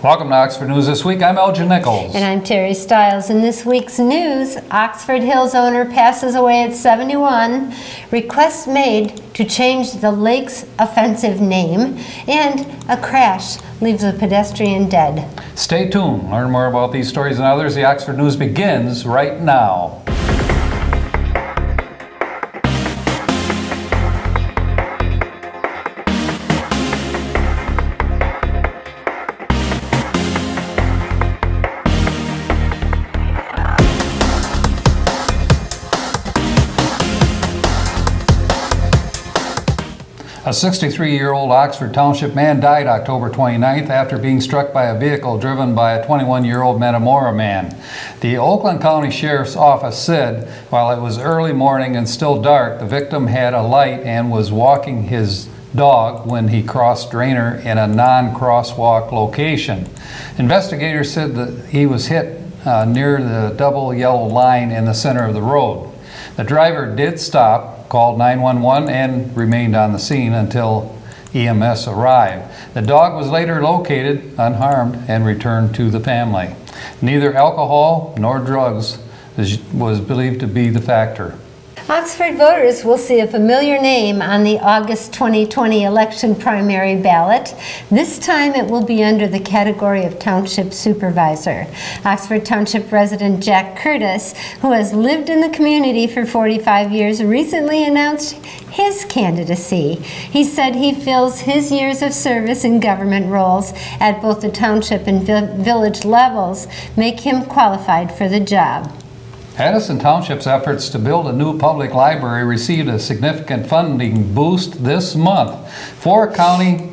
Welcome to Oxford News This Week. I'm Elgin Nichols. And I'm Terry Stiles. In this week's news, Oxford Hills owner passes away at 71, requests made to change the lake's offensive name, and a crash leaves a pedestrian dead. Stay tuned. Learn more about these stories and others. The Oxford News begins right now. A 63-year-old Oxford Township man died October 29th after being struck by a vehicle driven by a 21-year-old Metamora man. The Oakland County Sheriff's Office said while it was early morning and still dark, the victim had a light and was walking his dog when he crossed Drahner in a non-crosswalk location. Investigators said that he was hit uh, near the double yellow line in the center of the road. The driver did stop called 911 and remained on the scene until EMS arrived. The dog was later located unharmed and returned to the family. Neither alcohol nor drugs was believed to be the factor. Oxford voters will see a familiar name on the August 2020 election primary ballot. This time it will be under the category of Township Supervisor. Oxford Township resident Jack Curtis, who has lived in the community for 45 years, recently announced his candidacy. He said he feels his years of service in government roles at both the township and village levels make him qualified for the job. Addison Township's efforts to build a new public library received a significant funding boost this month. Four County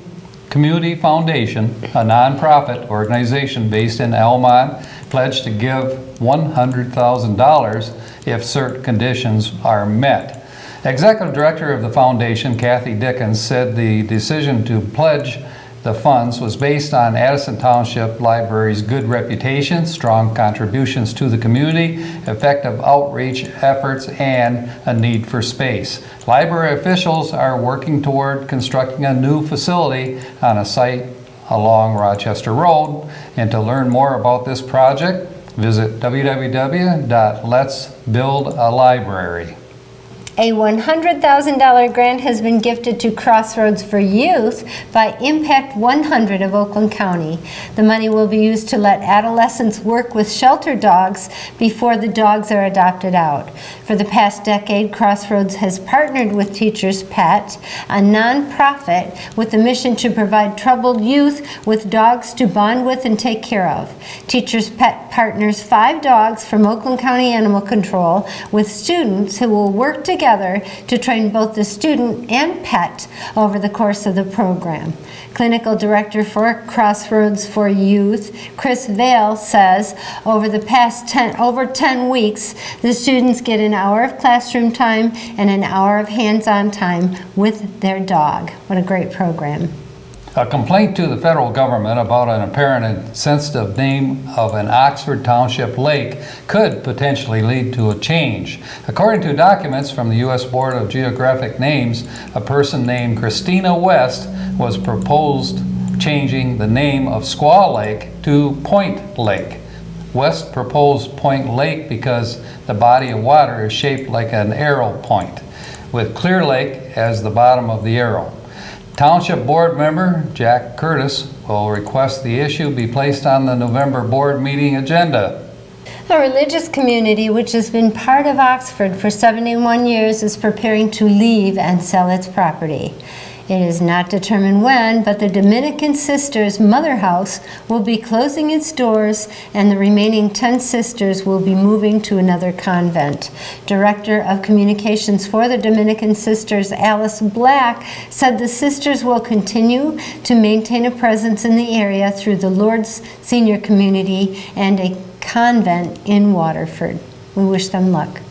Community Foundation, a nonprofit organization based in Almont, pledged to give $100,000 if certain conditions are met. Executive Director of the foundation, Kathy Dickens, said the decision to pledge the funds was based on Addison Township Library's good reputation, strong contributions to the community, effective outreach efforts, and a need for space. Library officials are working toward constructing a new facility on a site along Rochester Road. And to learn more about this project, visit www.letsbuildalibrary. A $100,000 grant has been gifted to Crossroads for Youth by Impact 100 of Oakland County. The money will be used to let adolescents work with shelter dogs before the dogs are adopted out. For the past decade, Crossroads has partnered with Teachers Pet, a nonprofit with the mission to provide troubled youth with dogs to bond with and take care of. Teachers Pet partners five dogs from Oakland County Animal Control with students who will work together together to train both the student and pet over the course of the program. Clinical Director for Crossroads for Youth, Chris Vale says over the past 10, over 10 weeks, the students get an hour of classroom time and an hour of hands-on time with their dog. What a great program. A complaint to the federal government about an apparent and sensitive name of an Oxford Township lake could potentially lead to a change. According to documents from the U.S. Board of Geographic Names, a person named Christina West was proposed changing the name of Squaw Lake to Point Lake. West proposed Point Lake because the body of water is shaped like an arrow point, with Clear Lake as the bottom of the arrow. Township Board member Jack Curtis will request the issue be placed on the November board meeting agenda. A religious community which has been part of Oxford for 71 years is preparing to leave and sell its property. It is not determined when, but the Dominican Sisters Mother House will be closing its doors and the remaining 10 sisters will be moving to another convent. Director of Communications for the Dominican Sisters, Alice Black, said the sisters will continue to maintain a presence in the area through the Lourdes Senior Community and a convent in Waterford. We wish them luck.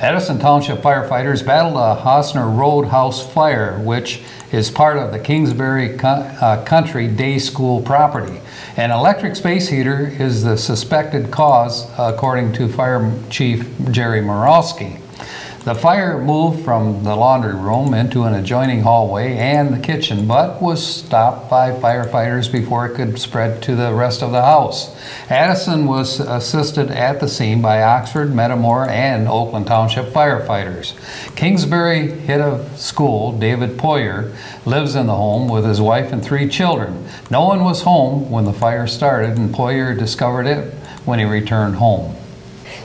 Addison Township firefighters battled a Hosner Road house fire, which is part of the Kingsbury uh, Country Day School property. An electric space heater is the suspected cause, according to Fire Chief Jerry Morowski. The fire moved from the laundry room into an adjoining hallway and the kitchen, but was stopped by firefighters before it could spread to the rest of the house. Addison was assisted at the scene by Oxford, Metamora, and Oakland Township firefighters. Kingsbury Head of School, David Poyer, lives in the home with his wife and three children. No one was home when the fire started, and Poyer discovered it when he returned home.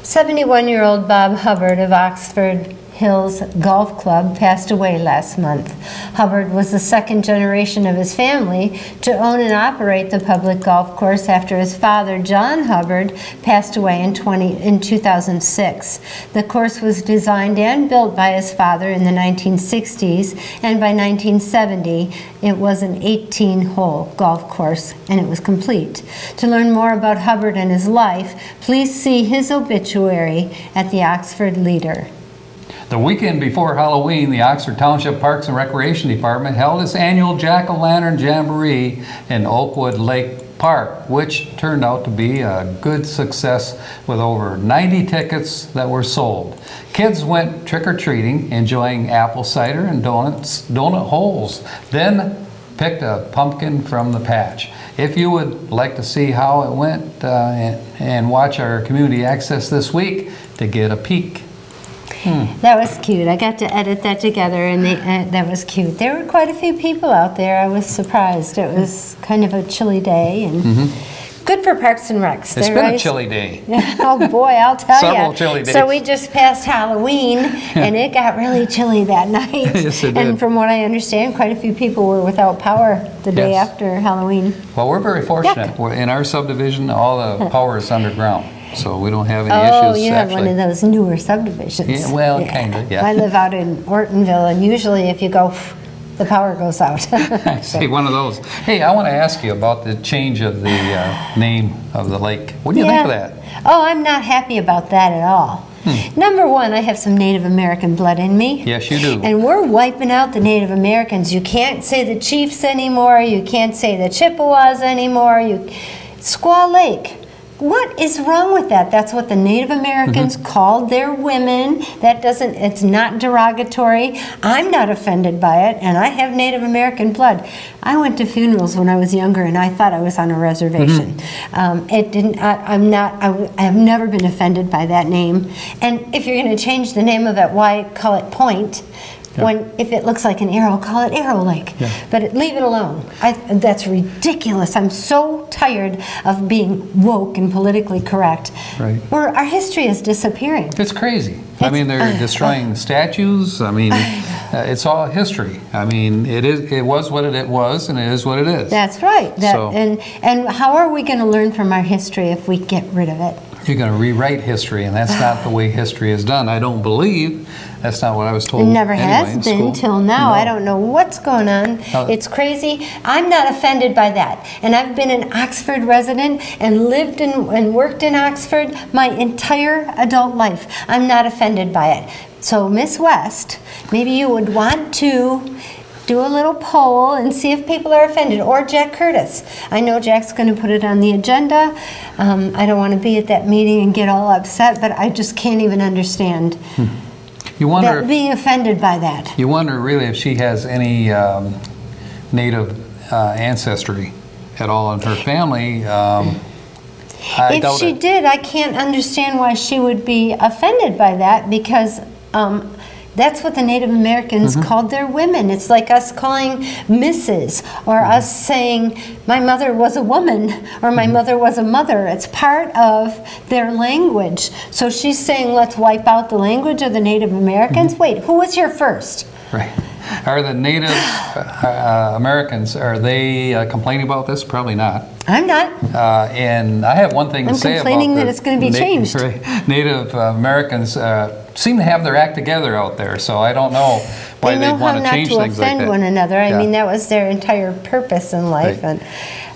71 year old Bob Hubbard of Oxford Hills Golf Club passed away last month. Hubbard was the second generation of his family to own and operate the public golf course after his father, John Hubbard, passed away in, 20, in 2006. The course was designed and built by his father in the 1960s, and by 1970, it was an 18 hole golf course and it was complete. To learn more about Hubbard and his life, please see his obituary at the Oxford Leader. The weekend before Halloween, the Oxford Township Parks and Recreation Department held its annual Jack-o'-lantern Jamboree in Oakwood Lake Park, which turned out to be a good success with over 90 tickets that were sold. Kids went trick-or-treating, enjoying apple cider and donuts, donut holes, then picked a pumpkin from the patch. If you would like to see how it went uh, and, and watch our community access this week to get a peek. That was cute. I got to edit that together, and they, uh, that was cute. There were quite a few people out there. I was surprised. It was kind of a chilly day, and good for Parks and Recs. It's They been a chilly day. oh boy, I'll tell you. Several chilly So we just passed Halloween, and it got really chilly that night. Yes, it And did. from what I understand, quite a few people were without power the day after Halloween. Well, we're very fortunate. We're- In our subdivision, all the power is underground, so we don't have any Oh, issues you have one of those newer subdivisions. Yeah, well, kinda, yeah. I live out in Ortonville, and usually if you go, the power goes out. I see, one of those. Hey, I want to ask you about the change of the uh, name of the lake. What do you think of that? Oh, I'm not happy about that at all. Hmm. Number one, I have some Native American blood in me. Yes, you do. And we're wiping out the Native Americans. You can't say the Chiefs anymore. You can't say the Chippewas anymore. You, Squaw Lake. What is wrong with that? That's what the Native Americans Mm-hmm. called their women. That doesn't, it's not derogatory. I'm not offended by it, and I have Native American blood. I went to funerals when I was younger, and I thought I was on a reservation. Mm-hmm. Um, it didn't, I, I'm not, I, I have never been offended by that name. And if you're going to change the name of it, why call it Point? When, if it looks like an arrow, call it Arrow Lake. But it, leave it alone. I, that's ridiculous. I'm so tired of being woke and politically correct. Right. Where our history is disappearing. It's crazy. I mean, they're uh, destroying statues. I mean, uh, it's all history. I mean, it is. It was what it, it was, and it is what it is. That's right. That, So- and, and how are we going to learn from our history if we get rid of it? You're going to rewrite history, and that's not the way history is done. I don't believe. That's not what I was told. It never anyway has been till now. I don't know what's going on. Uh, it's crazy. I'm not offended by that. And I've been an Oxford resident and lived in, and worked in Oxford my entire adult life. I'm not offended by it. So, Miss West, maybe you would want to do a little poll and see if people are offended, or Jack Curtis. I know Jack's going to put it on the agenda. Um, I don't want to be at that meeting and get all upset, but I just can't even understand You wonder. that, being offended by that. You wonder really if she has any um, native uh, ancestry at all in her family. Um, I if she it. did, I can't understand why she would be offended by that because um, that's what the Native Americans Mm-hmm. called their women. It's like us calling Mrs. or Mm-hmm. us saying, my mother was a woman or my Mm-hmm. mother was a mother. It's part of their language. So she's saying, let's wipe out the language of the Native Americans. Mm-hmm. Wait, who was here first? Right. Are the Native uh, uh, Americans are they uh, complaining about this? Probably not. I'm not. Uh, and I have one thing to I'm say about complaining that it's gonna be Na- changed. Native Americans uh, seem to have their act together out there, so I don't know why they know want how to not change to things like offend one another. I Yeah. mean, that was their entire purpose in life. Right. And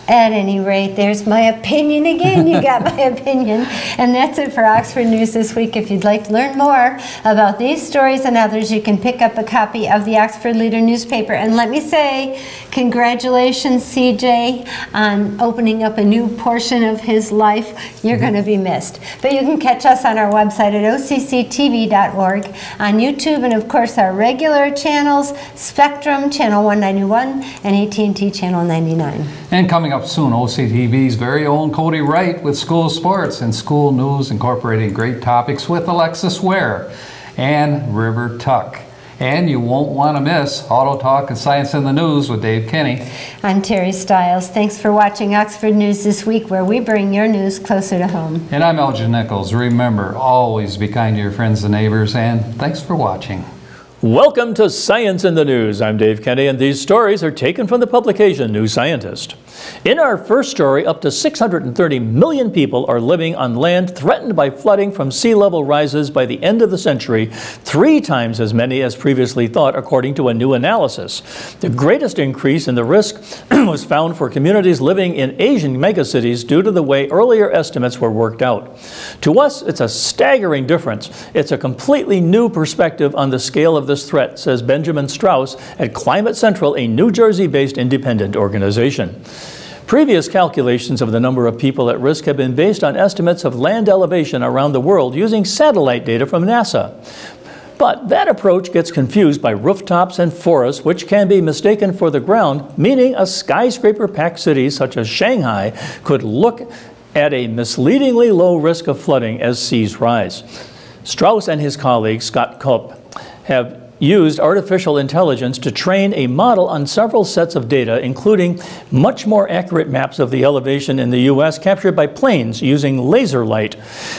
At any rate, there's my opinion again. You got my opinion. And that's it for Oxford News this week. If you'd like to learn more about these stories and others, you can pick up a copy of the Oxford Leader newspaper. And let me say, congratulations, CJ, on opening up a new portion of his life. You're mm-hmm. going to be missed. But you can catch us on our website at occtv.org, on YouTube, and of course our regular channels, Spectrum, Channel 191, and AT&T Channel 99. And coming up soon, OCTV's very own Cody Wright with school sports and school news incorporating great topics with Alexis Ware and River Tuck. And you won't want to miss Auto Talk and Science in the News with Dave Kenny. I'm Terry Stiles. Thanks for watching Oxford News this week, where we bring your news closer to home. And I'm Elgin Nichols. Remember, always be kind to your friends and neighbors, and thanks for watching. Welcome to Science in the News. I'm Dave Kenny, and these stories are taken from the publication New Scientist. In our first story, up to 630 million people are living on land threatened by flooding from sea level rises by the end of the century, three times as many as previously thought, according to a new analysis. The greatest increase in the risk was found for communities living in Asian megacities due to the way earlier estimates were worked out. To us, it's a staggering difference. It's a completely new perspective on the scale of this threat, says Benjamin Strauss at Climate Central, a New Jersey based independent organization. Previous calculations of the number of people at risk have been based on estimates of land elevation around the world using satellite data from NASA. But that approach gets confused by rooftops and forests, which can be mistaken for the ground, meaning a skyscraper packed city such as Shanghai could look at a misleadingly low risk of flooding as seas rise. Strauss and his colleague, Scott Kulp, have used artificial intelligence to train a model on several sets of data, including much more accurate maps of the elevation in the U.S. captured by planes using laser light.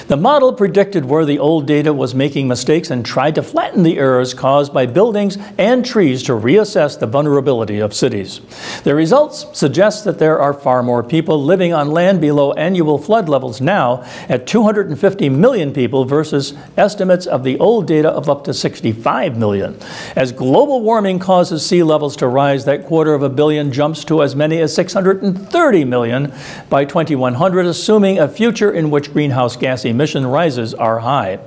The model predicted where the old data was making mistakes and tried to flatten the errors caused by buildings and trees to reassess the vulnerability of cities. The results suggest that there are far more people living on land below annual flood levels now at 250 million people versus estimates of the old data of up to 65 million. As global warming causes sea levels to rise, that quarter of a billion jumps to as many as 630 million by 2100, assuming a future in which greenhouse gas emission rises are high.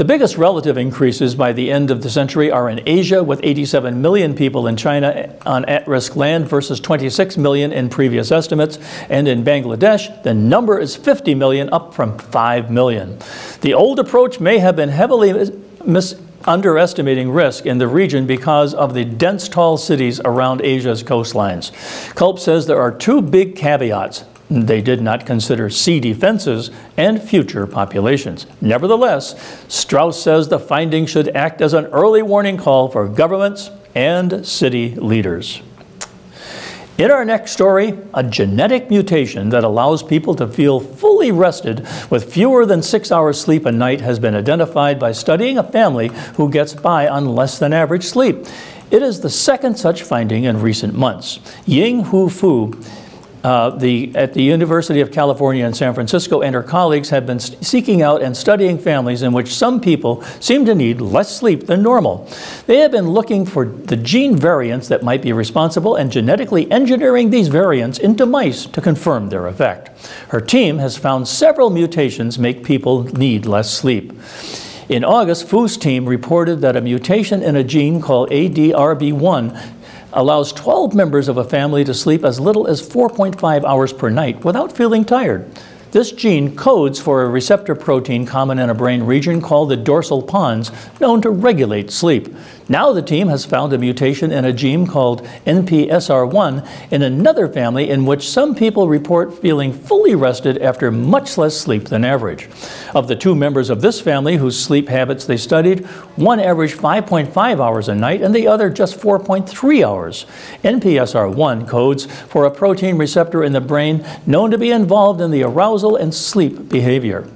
The biggest relative increases by the end of the century are in Asia, with 87 million people in China on at risk land versus 26 million in previous estimates. And in Bangladesh, the number is 50 million, up from 5 million. The old approach may have been heavily mis underestimating risk in the region because of the dense tall cities around Asia's coastlines. Kulp says there are two big caveats. They did not consider sea defenses and future populations. Nevertheless, Strauss says the findings should act as an early warning call for governments and city leaders. In our next story, a genetic mutation that allows people to feel fully rested with fewer than six hours sleep a night has been identified by studying a family who gets by on less than average sleep. It is the second such finding in recent months. Ying-Hui Fu uh, the, at the University of California in San Francisco and her colleagues have been seeking out and studying families in which some people seem to need less sleep than normal. They have been looking for the gene variants that might be responsible and genetically engineering these variants into mice to confirm their effect. Her team has found several mutations make people need less sleep. In August, Fu's team reported that a mutation in a gene called ADRB1 allows 12 members of a family to sleep as little as 4.5 hours per night without feeling tired. This gene codes for a receptor protein common in a brain region called the dorsal pons, known to regulate sleep. Now the team has found a mutation in a gene called NPSR1 in another family in which some people report feeling fully rested after much less sleep than average. Of the two members of this family whose sleep habits they studied, one averaged 5.5 hours a night and the other just 4.3 hours. NPSR1 codes for a protein receptor in the brain known to be involved in the arousal and sleep behavior.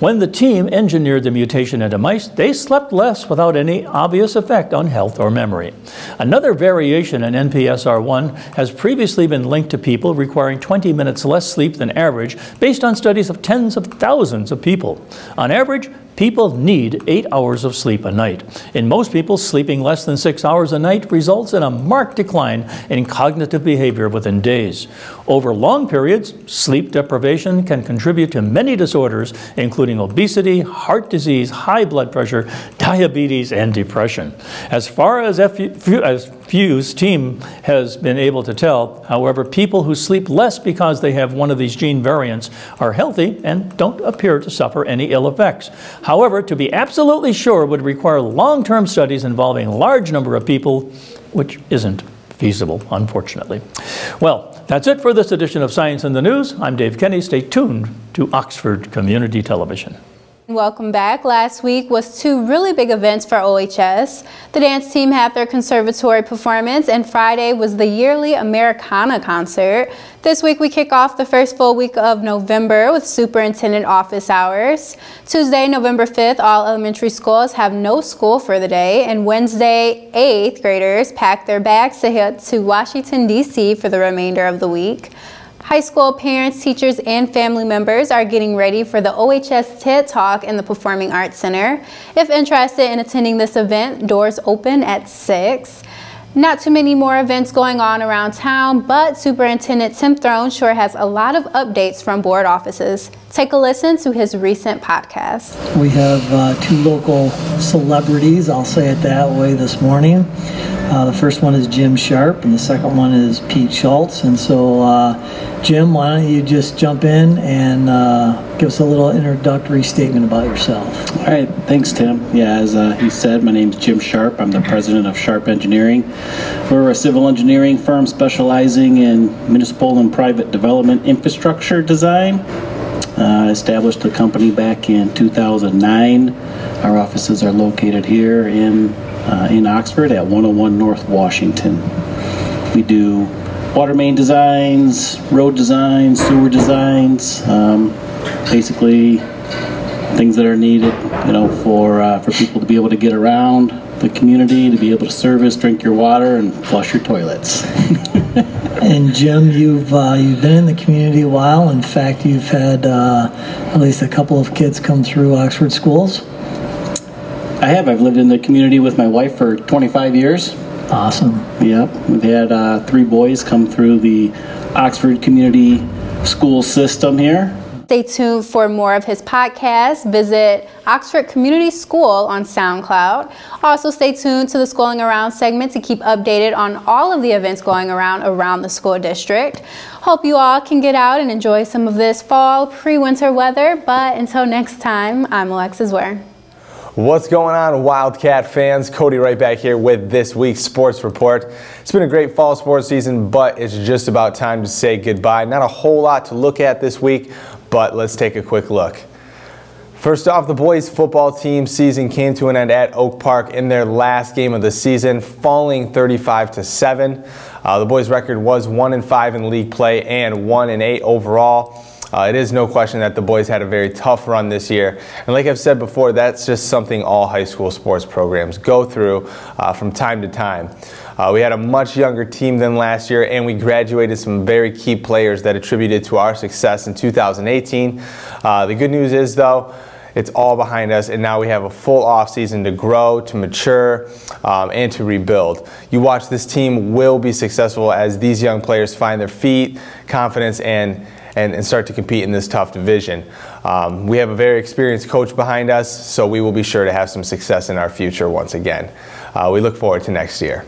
When the team engineered the mutation into mice, they slept less without any obvious effect on health or memory. Another variation in NPSR1 has previously been linked to people requiring 20 minutes less sleep than average based on studies of tens of thousands of people. On average, People need eight hours of sleep a night. In most people, sleeping less than six hours a night results in a marked decline in cognitive behavior within days. Over long periods, sleep deprivation can contribute to many disorders, including obesity, heart disease, high blood pressure, diabetes, and depression. As far as, as Fu's team has been able to tell, however, people who sleep less because they have one of these gene variants are healthy and don't appear to suffer any ill effects. However, to be absolutely sure would require long-term studies involving a large number of people, which isn't feasible, unfortunately. Well, that's it for this edition of Science in the News. I'm Dave Kenny. Stay tuned to Oxford Community Television. Welcome back. Last week was two really big events for OHS. The dance team had their conservatory performance and Friday was the yearly Americana concert. This week we kick off the first full week of November with superintendent office hours. Tuesday, November 5th, all elementary schools have no school for the day and Wednesday, 8th graders pack their bags to head to Washington, D.C. for the remainder of the week. High school parents, teachers, and family members are getting ready for the OHS TED Talk in the Performing Arts Center. If interested in attending this event, doors open at 6. Not too many more events going on around town, but Superintendent Tim Throne sure has a lot of updates from board offices. Take a listen to his recent podcast. We have uh, two local celebrities, I'll say it that way, this morning. Uh, the first one is Jim Sharp, and the second one is Pete Schultz. And so, uh, Jim, why don't you just jump in and uh, give us a little introductory statement about yourself? All right, thanks, Tim. Yeah, as uh, he said, my name is Jim Sharp. I'm the president of Sharp Engineering. We're a civil engineering firm specializing in municipal and private development infrastructure design. Uh, established the company back in 2009. Our offices are located here in uh, in Oxford at 101 North Washington. We do water main designs, road designs, sewer designs, um, basically things that are needed, you know, for uh, for people to be able to get around the community, to be able to service, drink your water, and flush your toilets. and Jim, you've uh, you've been in the community a while. In fact, you've had uh, at least a couple of kids come through Oxford schools. I have. I've lived in the community with my wife for 25 years. Awesome. Yep. We've had uh, three boys come through the Oxford Community School system here. Stay tuned for more of his podcast. Visit Oxford Community School on SoundCloud. Also, stay tuned to the Schooling Around segment to keep updated on all of the events going around around the school district. Hope you all can get out and enjoy some of this fall pre-winter weather. But until next time, I'm Alexis Ware. What's going on, Wildcat fans? Cody Wright back here with this week's sports report. It's been a great fall sports season, but it's just about time to say goodbye. Not a whole lot to look at this week, but let's take a quick look. First off, the boys football team season came to an end at Oak Park in their last game of the season, falling 35 to 7. Uh, the boys record was 1 and 5 in league play and 1 and 8 overall. Uh, it is no question that the boys had a very tough run this year. And like I've said before, that's just something all high school sports programs go through uh, from time to time. Uh, we had a much younger team than last year, and we graduated some very key players that attributed to our success in 2018. Uh, the good news is, though, it's all behind us, and now we have a full offseason to grow, to mature, um, and to rebuild. You watch this team will be successful as these young players find their feet, confidence, and and, and start to compete in this tough division. Um, we have a very experienced coach behind us, so we will be sure to have some success in our future once again. Uh, we look forward to next year.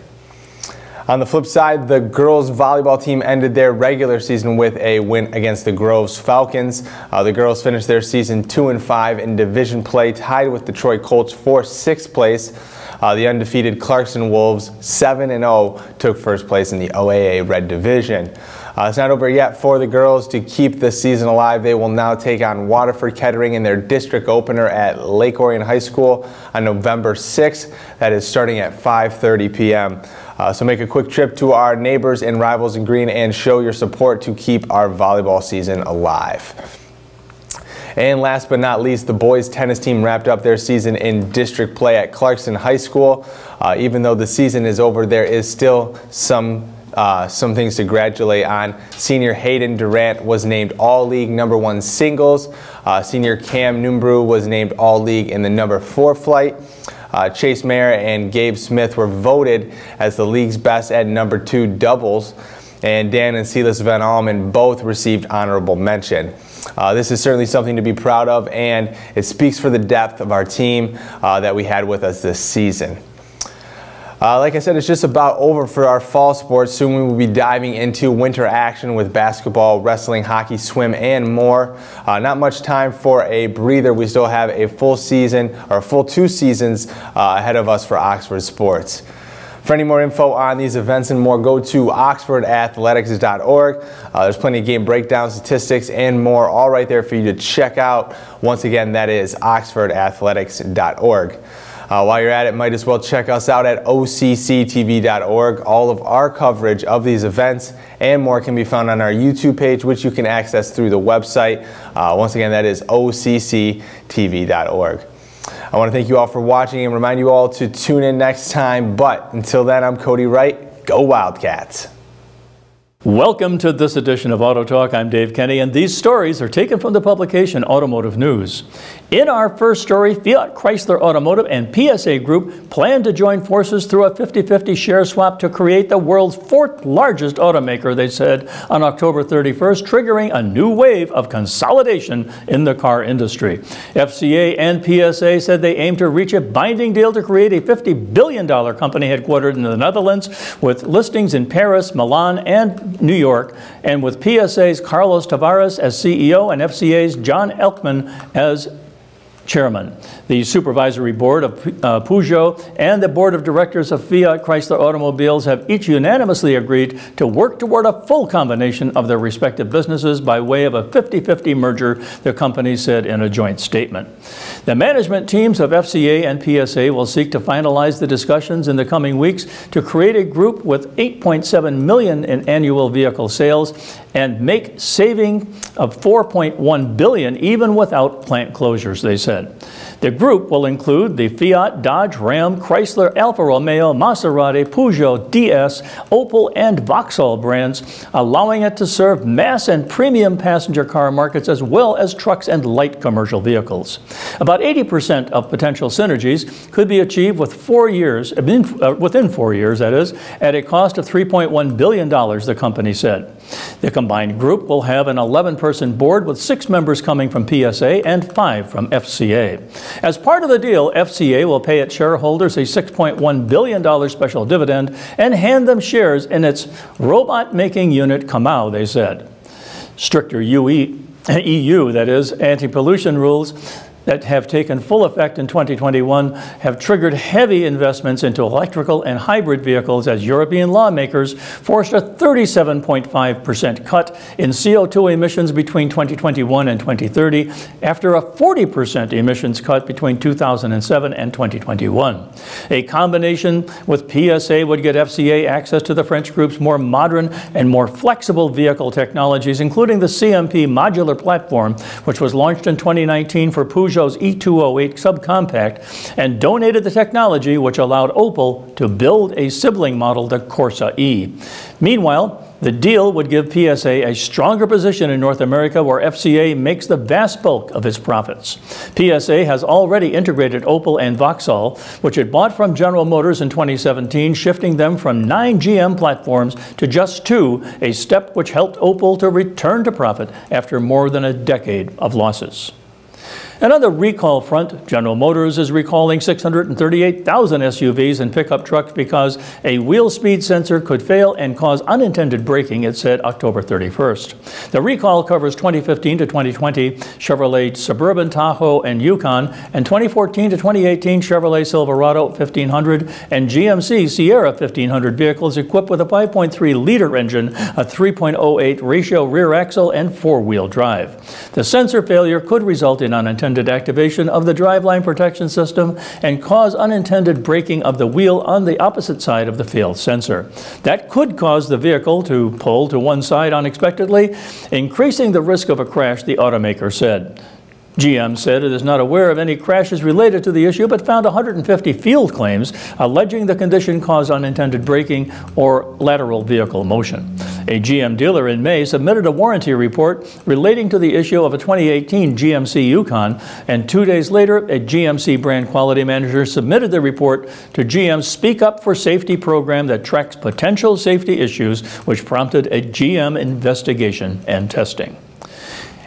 On the flip side, the girls volleyball team ended their regular season with a win against the Groves Falcons. Uh, the girls finished their season 2 and 5 in division play, tied with the Troy Colts for sixth place. Uh, the undefeated Clarkston Wolves, 7 and 0, took first place in the OAA Red Division. Uh, it's not over yet for the girls to keep the season alive. They will now take on Waterford Kettering in their district opener at Lake Orion High School on November 6th. That is starting at 5.30 p.m. Uh, so make a quick trip to our neighbors and rivals in green and show your support to keep our volleyball season alive. And last but not least, the boys tennis team wrapped up their season in district play at Clarkston High School. Uh, even though the season is over, there is still some uh, some things to congratulate on. Senior Hayden Durant was named All League number one singles. Uh, senior Cam Numbrew was named All League in the number four flight. Uh, Chase Mayer and Gabe Smith were voted as the league's best at number two doubles. And Dan and Silas Van Almen both received honorable mention. Uh, this is certainly something to be proud of, and it speaks for the depth of our team uh, that we had with us this season. Uh, like I said, it's just about over for our fall sports. Soon we will be diving into winter action with basketball, wrestling, hockey, swim, and more. Uh, not much time for a breather. We still have a full season or a full two seasons uh, ahead of us for Oxford sports. For any more info on these events and more, go to oxfordathletics.org. Uh, there's plenty of game breakdown, statistics, and more, all right there for you to check out. Once again, that is oxfordathletics.org. Uh, while you're at it, might as well check us out at OCCTV.org. All of our coverage of these events and more can be found on our YouTube page, which you can access through the website. Uh, once again, that is OCCTV.org. I want to thank you all for watching and remind you all to tune in next time. But until then, I'm Cody Wright. Go Wildcats! Welcome to this edition of Auto Talk. I'm Dave Kenny, and these stories are taken from the publication Automotive News. In our first story, Fiat Chrysler Automotive and PSA Group plan to join forces through a 50-50 share swap to create the world's fourth largest automaker, they said on October 31st, triggering a new wave of consolidation in the car industry. FCA and PSA said they aim to reach a binding deal to create a $50 billion company headquartered in the Netherlands with listings in Paris, Milan, and New York, and with PSA's Carlos Tavares as CEO and FCA's John Elkann as chairman. The supervisory board of uh, Peugeot and the board of directors of Fiat Chrysler Automobiles have each unanimously agreed to work toward a full combination of their respective businesses by way of a 50-50 merger, the company said in a joint statement. The management teams of FCA and PSA will seek to finalize the discussions in the coming weeks to create a group with 8.7 million in annual vehicle sales and make saving of 4.1 billion even without plant closures, they said. The group will include the Fiat, Dodge, Ram, Chrysler, Alfa Romeo, Maserati, Peugeot, DS, Opel, and Vauxhall brands, allowing it to serve mass and premium passenger car markets as well as trucks and light commercial vehicles. About 80% of potential synergies could be achieved with four years, uh, within four years, that is, at a cost of $3.1 billion, the company said. The combined group will have an 11-person board with six members coming from PSA and five from FCA. As part of the deal, FCA will pay its shareholders a $6.1 billion special dividend and hand them shares in its robot-making unit Comau, they said. Stricter UE, EU, that is, anti-pollution rules that have taken full effect in 2021 have triggered heavy investments into electrical and hybrid vehicles as European lawmakers forced a 37.5% cut in CO2 emissions between 2021 and 2030 after a 40% emissions cut between 2007 and 2021. A combination with PSA would get FCA access to the French group's more modern and more flexible vehicle technologies, including the CMP modular platform, which was launched in 2019 for Peugeot Peugeot's E208 subcompact and donated the technology which allowed Opel to build a sibling model, the Corsa E. Meanwhile, the deal would give PSA a stronger position in North America where FCA makes the vast bulk of its profits. PSA has already integrated Opel and Vauxhall, which it bought from General Motors in 2017, shifting them from nine GM platforms to just two, a step which helped Opel to return to profit after more than a decade of losses. And on the recall front, General Motors is recalling 638,000 SUVs and pickup trucks because a wheel speed sensor could fail and cause unintended braking, it said October 31st. The recall covers 2015 to 2020 Chevrolet Suburban, Tahoe, and Yukon, and 2014 to 2018 Chevrolet Silverado 1500 and GMC Sierra 1500 vehicles equipped with a 5.3 liter engine, a 3.08 ratio rear axle, and four-wheel drive. The sensor failure could result in unintended unintended activation of the driveline protection system and cause unintended braking of the wheel on the opposite side of the failed sensor. That could cause the vehicle to pull to one side unexpectedly, increasing the risk of a crash, the automaker said. GM said it is not aware of any crashes related to the issue, but found 150 field claims alleging the condition caused unintended braking or lateral vehicle motion. A GM dealer in May submitted a warranty report relating to the issue of a 2018 GMC Yukon, and two days later, a GMC brand quality manager submitted the report to GM's Speak Up for Safety program that tracks potential safety issues, which prompted a GM investigation and testing.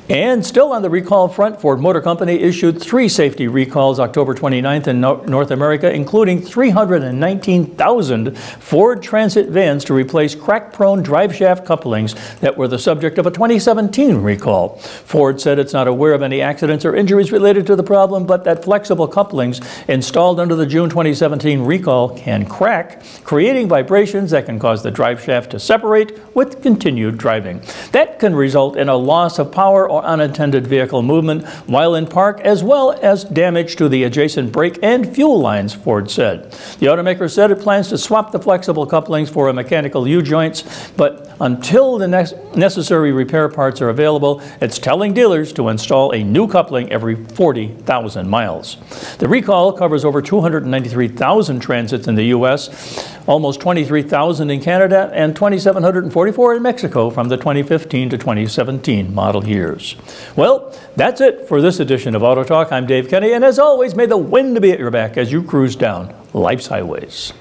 And still on the recall front, Ford Motor Company issued three safety recalls October 29th in North America, including 319,000 Ford Transit vans to replace crack-prone driveshaft couplings that were the subject of a 2017 recall. Ford said it's not aware of any accidents or injuries related to the problem, but that flexible couplings installed under the June 2017 recall can crack, creating vibrations that can cause the driveshaft to separate with continued driving. That can result in a loss of power or unintended vehicle movement while in park, as well as damage to the adjacent brake and fuel lines, Ford said. The automaker said it plans to swap the flexible couplings for a mechanical U-joints, but until the necessary repair parts are available, it's telling dealers to install a new coupling every 40,000 miles. The recall covers over 293,000 transits in the U.S., almost 23,000 in Canada, and 2,744 in Mexico from the 2015 to 2017 model years. Well, that's it for this edition of Auto Talk. I'm Dave Kenny, and as always, may the wind be at your back as you cruise down life's highways.